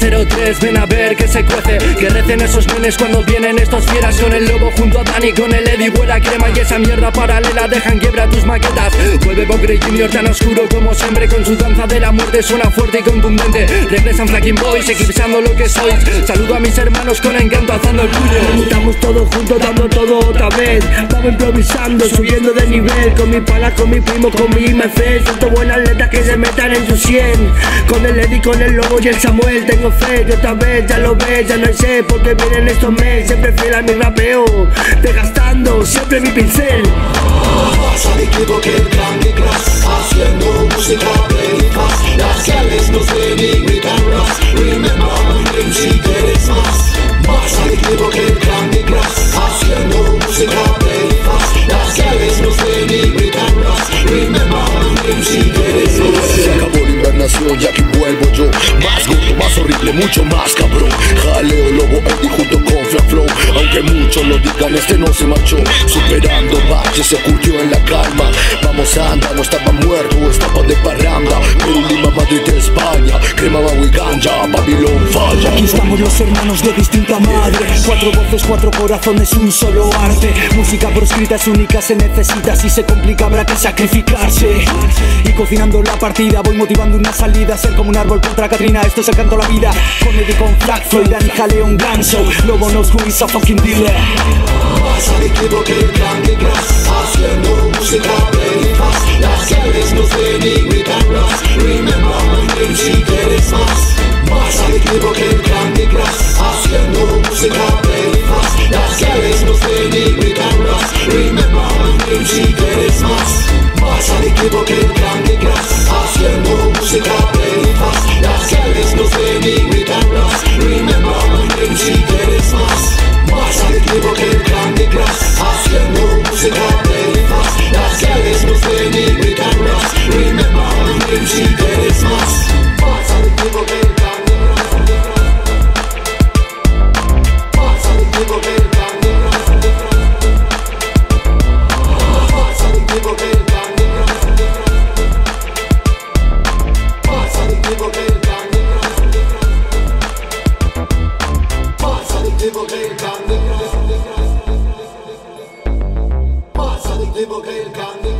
ves, ven a ver que se cuece. Que recen esos nenes cuando vienen estos fieras Con el lobo junto a Dani, con el Eddie Buena crema y esa mierda paralela Dejan quiebra tus maquetas. Vuelve Bogre Junior tan oscuro como siempre Con su danza de la muerte suena fuerte y contundente. Regresan Flaking Boys eclipsando lo que sois. Saludo a mis hermanos con encanto alzando el puño. Estamos todos juntos dando todo otra vez. Vamos improvisando, subiendo de nivel. Con mi palas, con mi primo, con mi IMF Son buenas letras se metan en su 100 Con el Eddie, con el Lobo y el Samuel Tengo fe, y otra vez ya lo ves, ya no sé por qué vienen estos meses Siempre fiel a mi rapeo, desgastando siempre mi pincel. Que el Haciendo música de fast Las gales nos ven y gritan Se acabó la invernación y aquí vuelvo yo. Más gordo, más horrible, mucho más cabrón. Jaleo, lobo, Eddie junto con Fla Flow Aunque muchos lo digan, este no se marchó. Superando baches, se curtió en la calma. Vamos anda, no estaba muerto, estaba de parranda. Perú, Lima, Madrid, España Crema, y ganja, Babilón falla. Aquí estamos los hermanos de distinta madre. Cuatro voces, cuatro corazones, un solo arte. Música proscrita es única, se necesita. Si se complica habrá que sacrificarse cocinando la partida. Voy motivando una salida Ser como un árbol contra Katrina, esto es el canto a la vida. Con Eddie, con Flag, Floyd, Danny, Jaleo, un ganso Lobo knows who is a fucking dealer. Más adictivo que el music all day with us. That's Kelly's was when we can rust. Remember the dream she devo che il candy